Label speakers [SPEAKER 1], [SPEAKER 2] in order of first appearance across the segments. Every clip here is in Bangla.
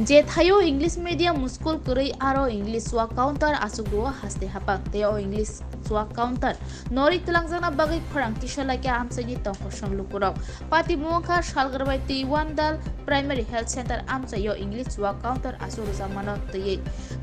[SPEAKER 1] যে থাইও ইংলিছ মিডিয়াম স্কুল কৰি আৰু ইংলিছ ৱা কাউণ্টাৰ আছো গোৱা হাস্তে হাপাক। তেওঁ English tua kauntan nori telangjana bagi khorang kisala ke amse ni tongkhorson lukurok pati muangkha salgarbai tiwan wandal primary health center amse yo english tua kauntar asur zamano tye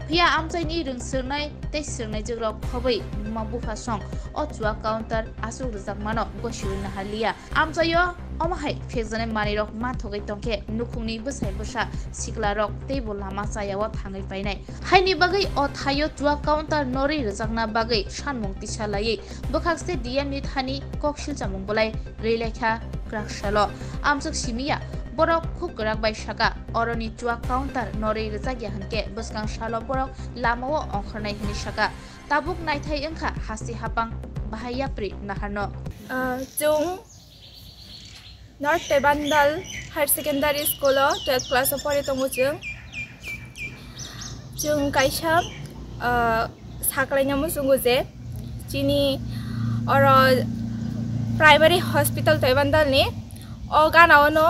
[SPEAKER 1] phia amse ni rungsirnai te sirnai jigrok khobai mabufa song o tua kauntar asur zamano goshirin halia amse yo অমাহাই ফেকজনে মানি রক মা থগৈ টংকে নুখুংনি বসাই বসা সিকলা রক তেইব লামা চায়াও থাঙৈ পাইনাই হাইনি বাগৈ অথায়ো তুয়া counter নরি রজাকনা বাগৈ সানমুং ongti shalai bokhakse diya mi thani kokshil chamung bolai relekha kraksalo amsak simia borok khukrak bai shaka oroni chua counter norei rejagya hanke buskang shalo borok lamao ongkharnai hini shaka tabuk naitai engkha hasi hapang bahaya pri naharno
[SPEAKER 2] chung north টেবান্দাল higher secondary school twelve class পরে তমু চুং চুং কাইসাব সাকলাইনামু চুঙ্গু যে चीनी और प्राइमरी हॉस्पिटल तैबंदलने ओगानवनो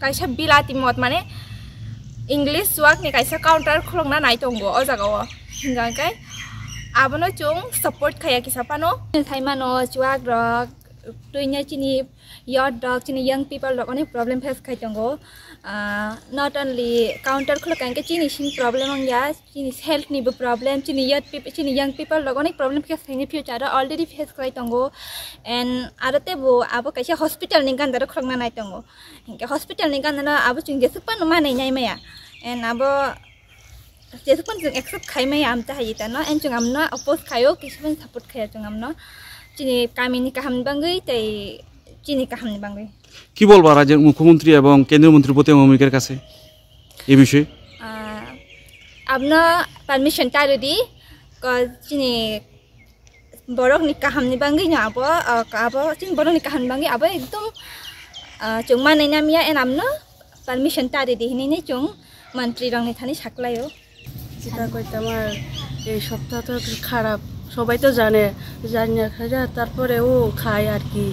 [SPEAKER 2] कायसा बिलाती मत माने इंग्लिश वाकने कायसा काउंटर खुलंगना नायतंगो ओ जागाव अब आबनो चों सपोर्ट खाया किसापानो थाइमानो चुवाग रक टुइन्या चिनी यथ रग चिनी यङ पिपल लग अनेक प्रब्लम फेस खाइतो नट अनली काउन्टर खोल्क चिनी चिनी प्रब्लम चिनि हेल्थ नि प्रब्लम चिनी यी चिनी यङ पीपल रोग अनि प्रब्लम फेस खाइने फ्युचार अलरेडी फेस खाइ तँ एन्ड आइबो अब कसै हस्पिटल निकाद माइतो हस्पिटल निकादन अब चुन जेसप मानिम्याा एन्ड अब जेसो पनि एक्सेप्ट खाइमै अन्त चाहिँ तुआमन अपोज खेसी पनि सापोर्ट खायो चुनामन চিনি কামিনি কাহাম বাঙ্গই তাই চিনি কাহামনি বাঙ্গই
[SPEAKER 3] কি বলবা রাজ্যের মুখ্যমন্ত্রী এবং কেন্দ্রীয় মন্ত্রী প্রতি ভূমিকার কাছে এই বিষয়ে
[SPEAKER 2] আপনার পারমিশন তারদি চিনি borok ni kaham ni bangi nya abo abo cing borok ni kaham bangi abo ekdom chung manai namia en amno permission tari di hini ni chung মন্ত্রী রং ni thani saklayo
[SPEAKER 4] যেটা কইতে আমার এই সপ্তাহটা খারাপ সবাই তো জানে জানি না খায় তারপরে ও খায় আর কি।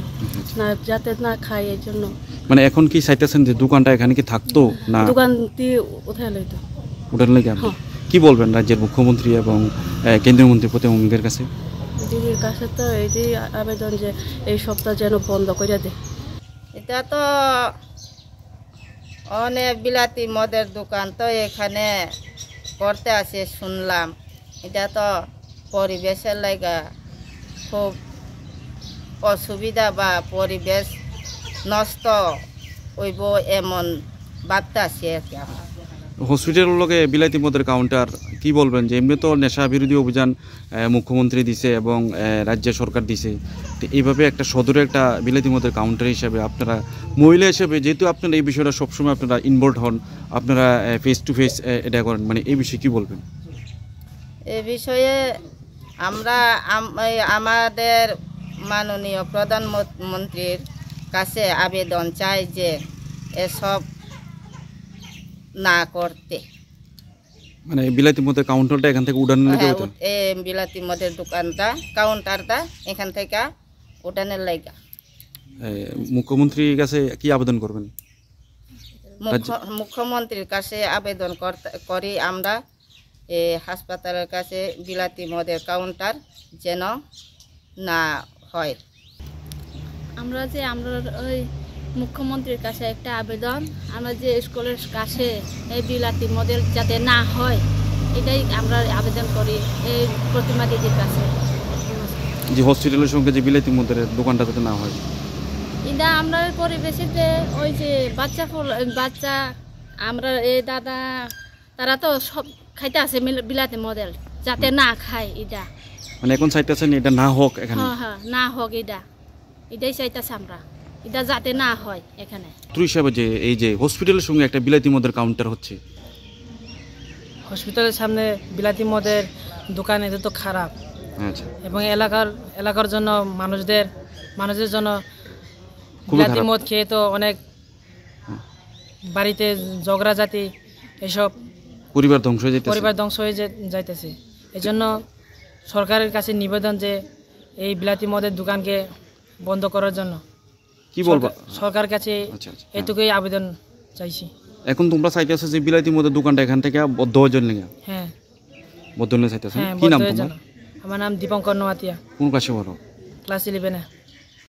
[SPEAKER 4] না যাতে না খায় এই জন্য।
[SPEAKER 3] মানে এখন কি চাইতেছেন যে দোকানটা এখানে কি থাকতো না?
[SPEAKER 4] দোকান দিয়ে উঠাই লইতো।
[SPEAKER 3] ওটার লেগে কি বলবেন রাজ্যের মুখ্যমন্ত্রী এবং কেন্দ্রীয় মন্ত্রী প্রতিমন্ত্রীর কাছে?
[SPEAKER 4] দিদির কাছে তো যে আবেদন যে এই সপ্তাহ যেন বন্ধ করে দে।
[SPEAKER 5] এটা তো অনেক বিলাতি মদের দোকান তো এখানে করতে আছে শুনলাম। এটা তো পরিবেশের লাগা খুব অসুবিধা বা পরিবেশ নষ্ট হইব এমন ভাবতেছি আর কি
[SPEAKER 3] হসপিটালের লগে মদের কাউন্টার কি বলবেন যে এমনি তো নেশা বিরোধী অভিযান মুখ্যমন্ত্রী দিছে এবং রাজ্য সরকার দিছে। তো এইভাবে একটা সদরে একটা বিলাইতি মদের কাউন্টার হিসাবে আপনারা মহিলা হিসেবে যেহেতু আপনারা এই বিষয়টা সবসময় আপনারা ইনভলভ হন আপনারা ফেস টু ফেস এটা করেন মানে এই বিষয়ে কি বলবেন?
[SPEAKER 5] এ বিষয়ে আমরা আমাদের মাননীয় প্রধানমন্ত্রীর কাছে আবেদন চাই যে এসব না করতে।
[SPEAKER 3] মানে বিলাতি মদের কাউন্টারটা এখান থেকে উঠানোর লাগে
[SPEAKER 5] এই বিলাতি মদের দোকানটা কাউন্টারটা এখান থেকে উঠানের লাগা।
[SPEAKER 3] মুখ্যমন্ত্রীর কাছে কি আবেদন করবেন?
[SPEAKER 5] মুখ্যমন্ত্রীর কাছে আবেদন করি আমরা। হাসপাতালের কাছে বিলাতি মদের কাউন্টার যেন না হয়।
[SPEAKER 6] আমরা যে আমরা ওই মুখ্যমন্ত্রীর কাছে একটা আবেদন আমরা যে স্কুলের কাছে এই বিলাতি মদের যাতে না হয় এটাই আমরা আবেদন করি এই প্রতিমা দিদির কাছে।
[SPEAKER 3] যে হসপিটালের সঙ্গে যে বিলাতি মদের দোকানটা যাতে না হয়।
[SPEAKER 6] এটা আমরা পরিবেশেতে ওই যে বাচ্চা ফল বাচ্চা আমরা এই দাদা তারা তো সব খাইতে আছে বিলাতি মডেল যাতে না খায় এটা
[SPEAKER 3] মানে এখন চাইতেছেন এটা না হোক এখানে?
[SPEAKER 6] হ্যাঁ হ্যাঁ না হোক এটা এটাই চাইতেছে আমরা। এটা যাতে না হয় এখানে।
[SPEAKER 3] তুই হিসাবে যে এই যে হসপিটালের সঙ্গে একটা বিলাতি মদের কাউন্টার হচ্ছে।
[SPEAKER 7] হসপিটালের সামনে বিলাতি মদের দোকান এটা তো খারাপ। আচ্ছা। এবং এলাকার এলাকার জন্য মানুষদের মানুষদের জন্য বিলাতি মদ খেয়ে তো অনেক বাড়িতে ঝগড়া জাতি এসব
[SPEAKER 3] পরিবার ধ্বংস হয়ে
[SPEAKER 7] যেতে পরিবার ধ্বংস হয়ে যাইতেছে। এই জন্য সরকারের কাছে নিবেদন যে এই বিলাতি মদের দোকানকে বন্ধ করার জন্য।
[SPEAKER 3] কি বলব?
[SPEAKER 7] সরকার কাছে এটুকুই আবেদন চাইছি।
[SPEAKER 3] এখন তোমরা চাইতেছো যে বিলাতি মদের দোকানটা এখান থেকে বদ্ধ হওয়ার জন্য
[SPEAKER 7] হ্যাঁ।
[SPEAKER 3] বদ্ধ হলে চাইতেছো
[SPEAKER 7] হ্যাঁ
[SPEAKER 3] কি নাম তোমার?
[SPEAKER 7] আমার নাম দীপঙ্কর নোয়াতিয়া
[SPEAKER 3] কোন কাছে বলো
[SPEAKER 7] ক্লাস ইলেভেনে